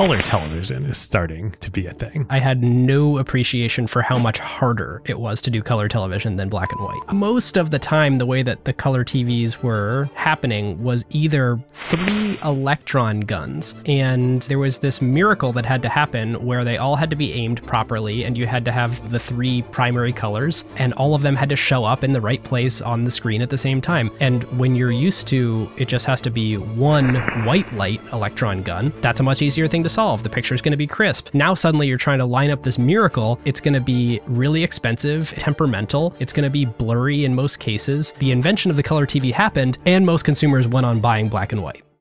color television is starting to be a thing. I had no appreciation for how much harder it was to do color television than black and white. Most of the time, the way that the color TVs were happening was either three electron guns, and there was this miracle that had to happen where they all had to be aimed properly, and you had to have the three primary colors, and all of them had to show up in the right place on the screen at the same time. And when you're used to it just has to be one white light electron gun, that's a much easier thing to solve. The picture is going to be crisp. Now suddenly you're trying to line up this miracle. It's going to be really expensive, temperamental. It's going to be blurry in most cases. The invention of the color TV happened, and most consumers went on buying black and white.